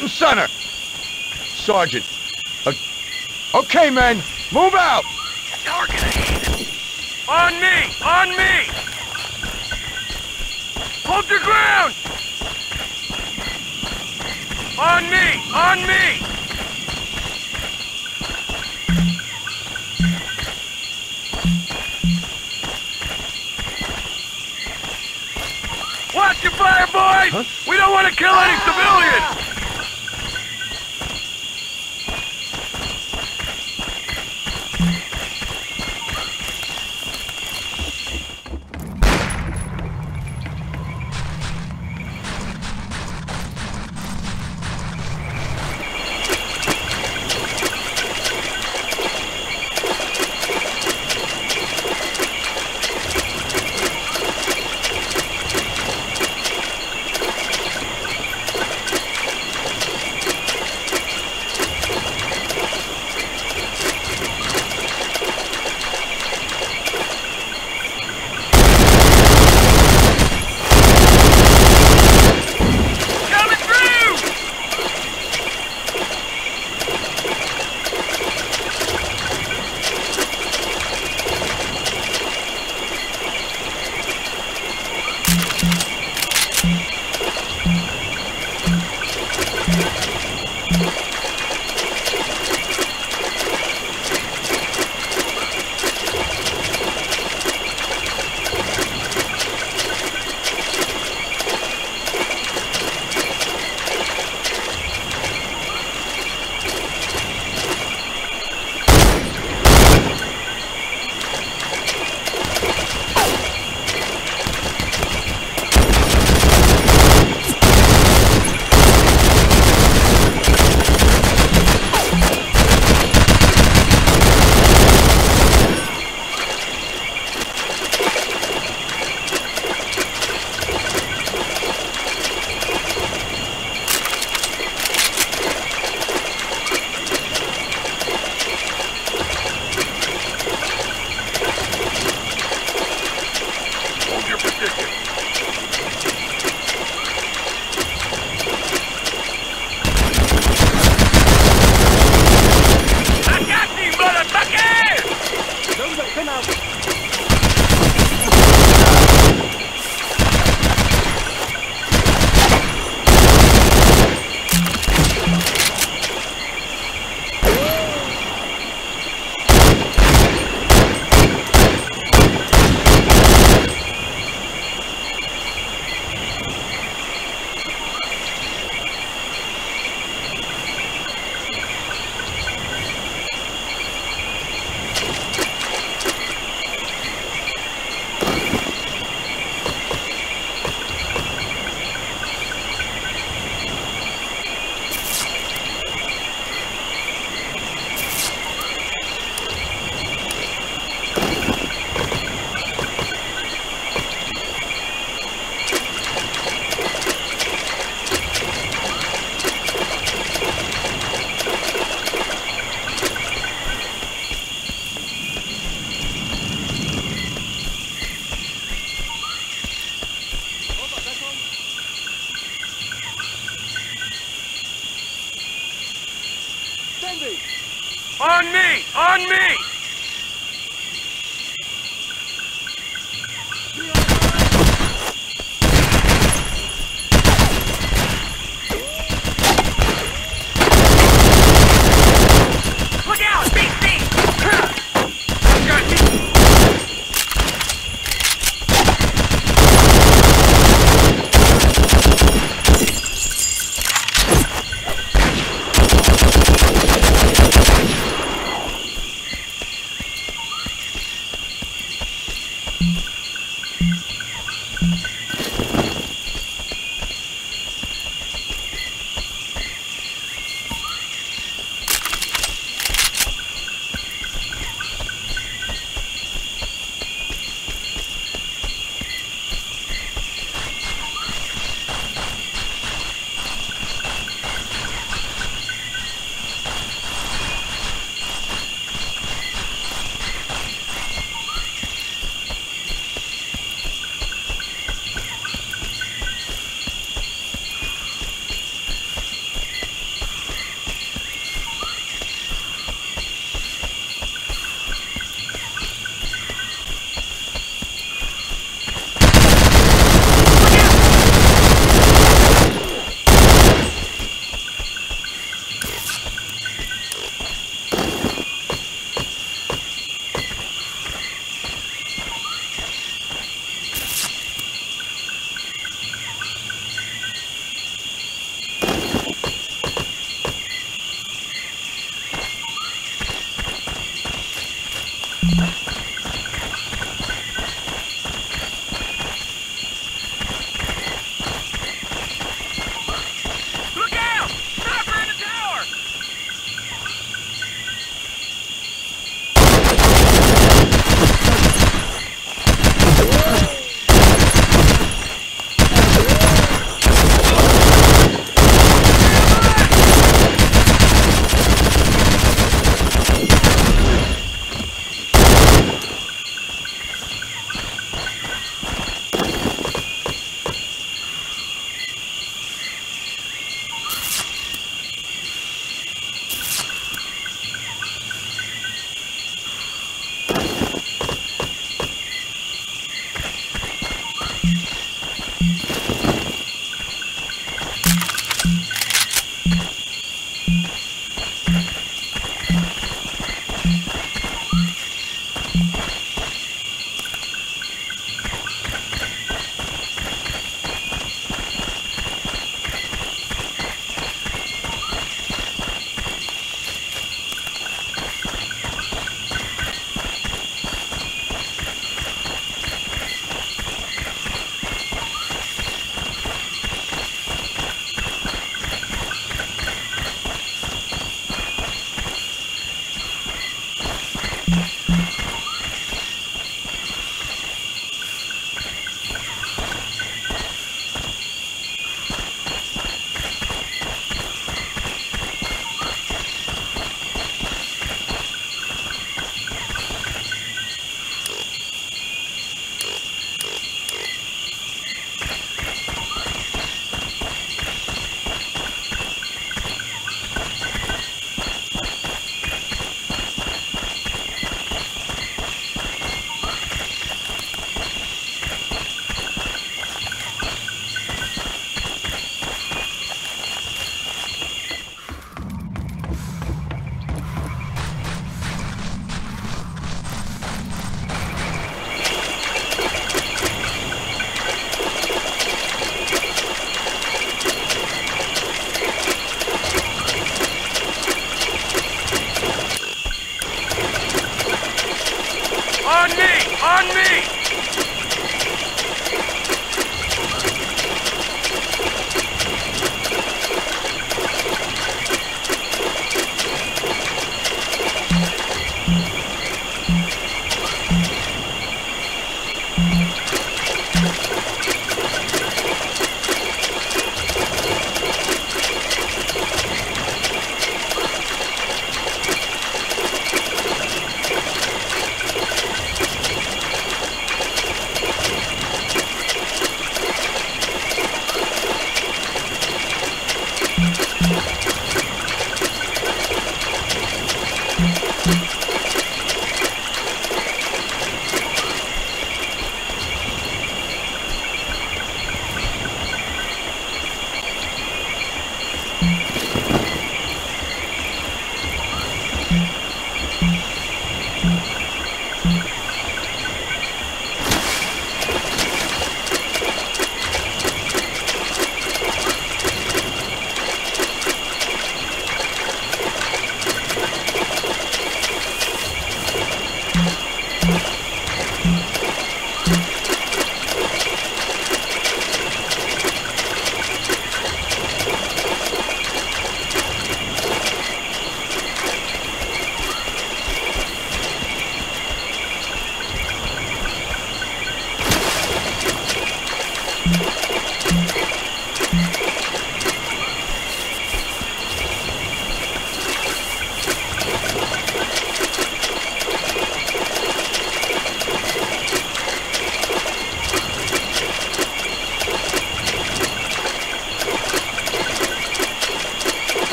and center. Sergeant. Uh, okay, men, move out. Target ahead. On me! On me! Hold your ground! On me! On me! Watch your fire, boys! Huh? We don't want to kill any civilians!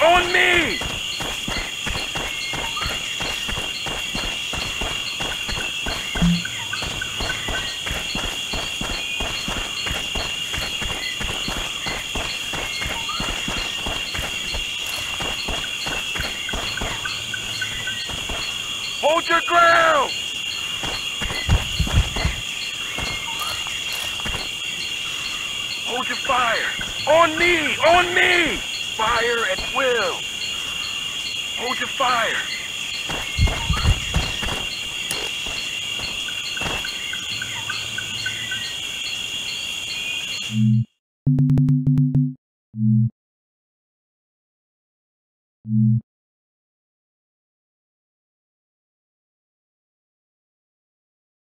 On me! Hold your ground! Hold your fire! On me! On me! Fire at will! Hold your fire!